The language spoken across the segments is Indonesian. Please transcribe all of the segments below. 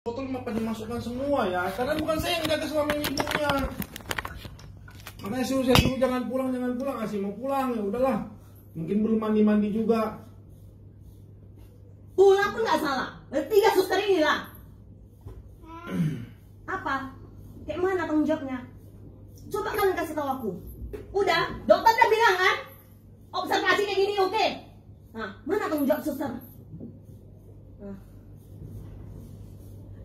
botol kenapa dimasukkan semua ya? Karena bukan saya yang jaga suami ibunya. Makanya suruh saya suruh jangan pulang, jangan pulang. Asih mau pulang ya udahlah. Mungkin belum mandi mandi juga. Pulang pun nggak salah. Tiga suster ini lah. Apa? Kayak mana tanggung jawabnya? Coba kalian kasih tahu aku. Udah, dokter udah bilang kan? Observasi kayak gini oke. Nah, mana tanggung jawab suster? Nah.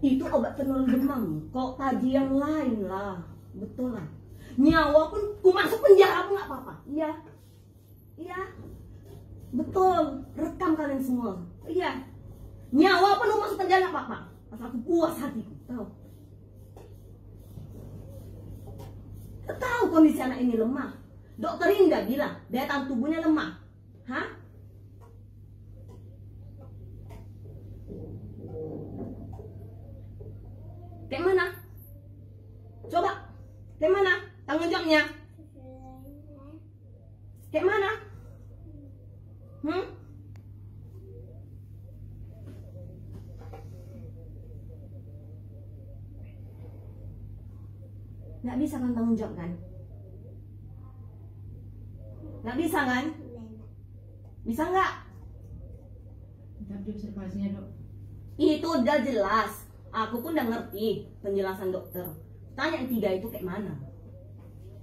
Itu obat penurun demam. Kok tadi yang lain lah. Betul lah. Nyawa pun ku masuk penjara pun nggak apa-apa. Iya. Iya. Betul. Rekam kalian semua. Iya. Nyawa pun lu masuk penjara nggak apa-apa. Asal aku puas hatiku. Tahu. Tahu kondisi anak ini lemah. Dokter Indah bilang daya tahan tubuhnya lemah. Hah? Kayak mana? Coba. Kayak mana? Tanggung jawabnya. Kayak mana? Hmm? Nggak bisa kan tanggung jawab kan? Nggak bisa kan? Bisa nggak? Tapi observasinya dok. Itu udah jelas. Aku pun udah ngerti penjelasan dokter. Tanya yang tiga itu kayak mana?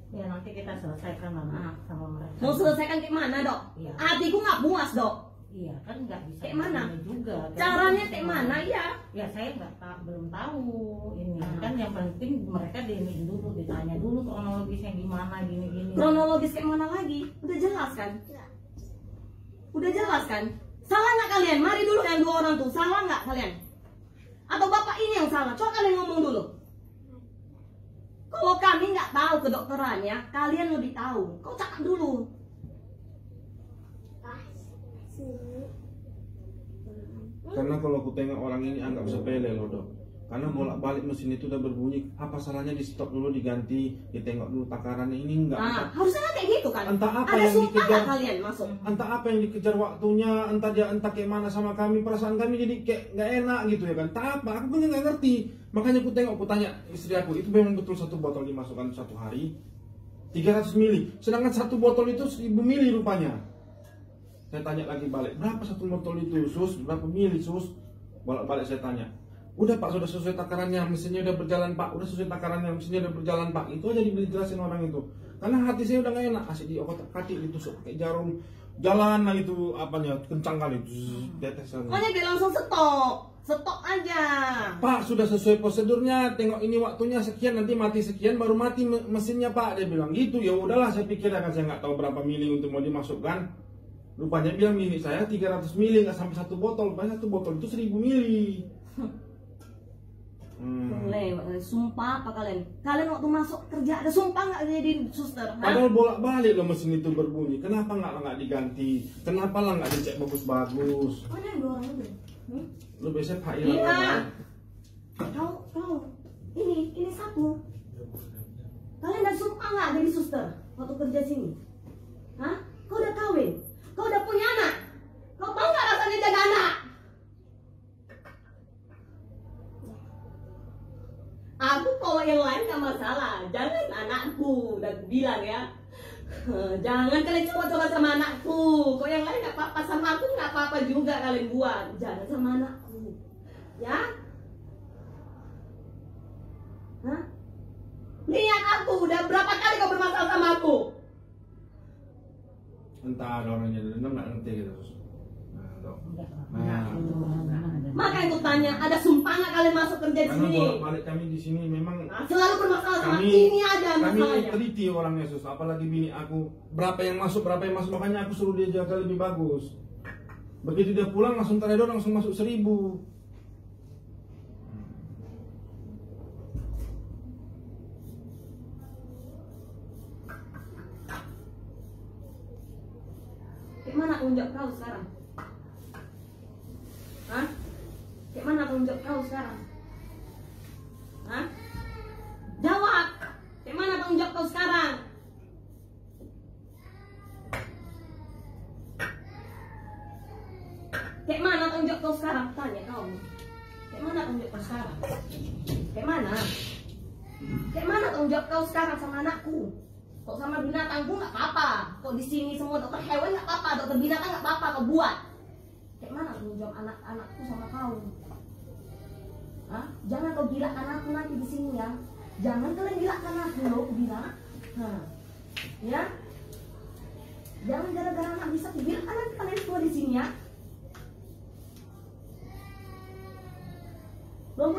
Ya nanti kita selesaikan lah Ah. sama mereka. Mau selesaikan kayak mana dok? Iya. Hatiku nggak puas dok. Iya kan nggak bisa. Kayak mana? juga. Kan Caranya kayak mana ya? Ya saya nggak tahu, belum tahu ini. Ah. Kan yang penting mereka diinin dulu, ditanya dulu kronologisnya gimana, gini-gini. Kronologis kayak mana lagi? Udah jelas kan? Udah jelas kan? Salah nggak kalian? Mari dulu yang dua orang tuh. Salah nggak kalian? Atau bapak ini yang salah? Coba kalian ngomong dulu. Kalau kami nggak tahu kedokterannya, kalian lebih tahu. Kau cakap dulu. Karena kalau aku tengok orang ini anggap sepele loh dok. Karena bolak balik mesin itu udah berbunyi. Apa salahnya di stop dulu diganti, ditengok dulu takarannya ini enggak. Nah, harusnya nggak kayak gitu kan? Entah apa Ada yang dikejar. kalian masuk? entah apa yang dikejar waktunya, entah dia entah kayak mana sama kami, perasaan kami jadi kayak nggak enak gitu ya kan. Tak apa, aku pun nggak ngerti. Makanya aku tengok, aku tanya istri aku, itu memang betul satu botol dimasukkan satu hari 300 mili. Sedangkan satu botol itu 1000 mili rupanya. Saya tanya lagi balik, berapa satu botol itu sus? Berapa mili sus? Balik balik saya tanya. Udah pak, sudah sesuai takarannya, mesinnya udah berjalan pak, udah sesuai takarannya, mesinnya udah berjalan pak. Itu aja dijelasin orang itu. Karena hati saya udah gak enak, asik di otak kaki ditusuk pakai jarum, jalan lah itu apanya kencang kali, tetesan. Pokoknya dia langsung stop, stop aja. Pak sudah sesuai prosedurnya, tengok ini waktunya sekian, nanti mati sekian, baru mati me- mesinnya pak. Dia bilang gitu, ya udahlah saya pikir akan saya nggak tahu berapa mili untuk mau dimasukkan. Rupanya bilang mili saya 300 mili nggak sampai satu botol, rupanya satu botol itu 1000 mili. Hmm. Sumpah apa kalian? Kalian waktu masuk kerja ada sumpah nggak jadi suster? Padahal bolak balik loh mesin itu berbunyi. Kenapa nggak nggak diganti? Kenapa lah nggak dicek bagus-bagus? Mana yang dua orang itu? Hmm? Lu biasanya Pak Iya. Ilham. Kau, kau, ini, ini satu. Kalian udah sumpah nggak jadi suster waktu kerja sini? Hah? Kau udah kawin? Kau udah punya anak? Kau tahu nggak rasanya jaga anak? Aku kalau yang lain nggak masalah, jangan anakku, udah aku bilang ya. Jangan kalian coba-coba sama anakku. Kok yang lain nggak apa-apa sama aku nggak apa-apa juga kalian buat. Jangan sama anakku, ya? Hah? Lihat aku, udah berapa kali kau bermasalah sama aku? Entah ada orangnya dendam nggak ngerti gitu. Nah, dok. Enggak, Nah. enggak, itu enggak ada. Makanya aku tanya, ada sumpah nggak kalian masuk kerja di Karena sini? bolak balik kami di sini memang Nah, selalu bermasalah sama kami ini aja kami masalahnya. teliti orangnya sus apalagi bini aku berapa yang masuk berapa yang masuk makanya aku suruh dia jaga lebih bagus begitu dia pulang langsung teledor langsung masuk seribu Kayak mana tanggung jawab kau sekarang? Hah? Kayak mana tanggung jawab kau sekarang? Hah? Jawab! Kayak mana tanggung jawab kau sekarang? Kayak mana tanggung jawab kau sekarang? Tanya kau. Kayak mana tanggung jawab pasaran. Kayak mana? Kayak mana tanggung jawab kau sekarang sama anakku? Kok sama binatangku nggak apa-apa? Kok di sini semua dokter hewan nggak apa-apa, dokter binatang nggak apa-apa kau buat? Kayak mana tanggung jawab anak-anakku sama kau? Hah? Jangan kau gilakan aku nanti di sini ya. Jangan kalian gilakan aku loh, aku bilang. Hah. Ya? Jangan gara-gara anak bisa gilakan nanti kalian semua di sini ya. Belum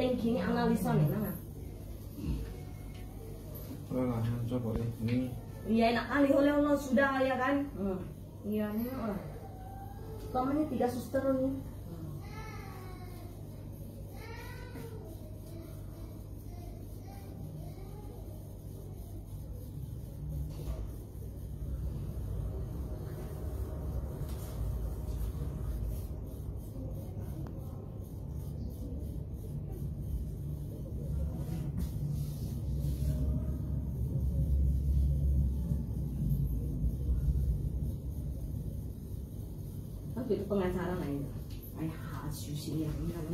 Ini analisa nih. Udah lah, coba deh. Ini Iya enak kali oleh Allah sudah ya kan? Hmm. Iya nih lah. Kamu ini tiga suster nih. Tapi itu pengacara lah ini. Ayah hasil sih ya. ini kan.